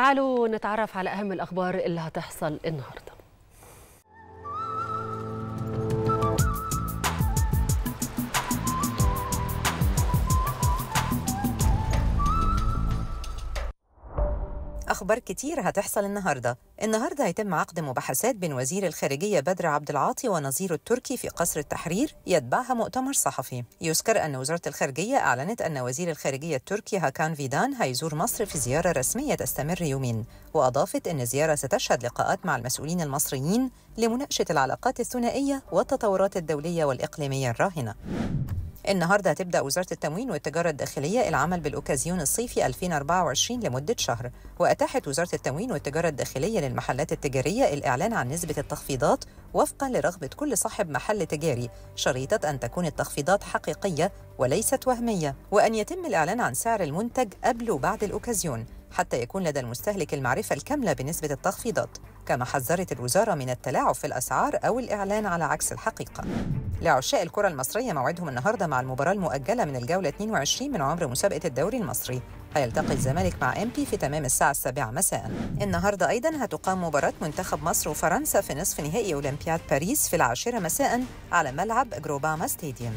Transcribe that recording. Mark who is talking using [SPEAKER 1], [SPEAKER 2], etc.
[SPEAKER 1] تعالوا نتعرف على أهم الأخبار اللي هتحصل النهارده.
[SPEAKER 2] أخبار كتير هتحصل النهاردة. النهاردة هيتم عقد مباحثات بين وزير الخارجية بدر عبد العاطي ونظيره التركي في قصر التحرير يتبعها مؤتمر صحفي. يذكر أن وزارة الخارجية أعلنت أن وزير الخارجية التركي هاكان فيدان هيزور مصر في زيارة رسمية تستمر يومين وأضافت أن الزيارة ستشهد لقاءات مع المسؤولين المصريين لمناقشة العلاقات الثنائية والتطورات الدولية والإقليمية الراهنة. النهارده هتبدأ وزارة التموين والتجارة الداخلية العمل بالأوكازيون الصيفي 2024 لمدة شهر وأتاحت وزارة التموين والتجارة الداخلية للمحلات التجارية الإعلان عن نسبة التخفيضات وفقا لرغبة كل صاحب محل تجاري شريطة أن تكون التخفيضات حقيقية وليست وهمية وأن يتم الإعلان عن سعر المنتج قبل وبعد الأوكازيون حتى يكون لدى المستهلك المعرفة الكاملة بنسبة التخفيضات. كما حذرت الوزارة من التلاعب في الأسعار أو الإعلان على عكس الحقيقة. لعشاء الكرة المصرية موعدهم النهارده مع المباراة المؤجلة من الجولة 22 من عمر مسابقة الدوري المصري. هيلتقي الزمالك مع امبي في تمام الساعة السابعة مساء. النهارده أيضا هتقام مباراة منتخب مصر وفرنسا في نصف نهائي أولمبياد باريس في العاشرة مساء على ملعب جروباما ستاديوم.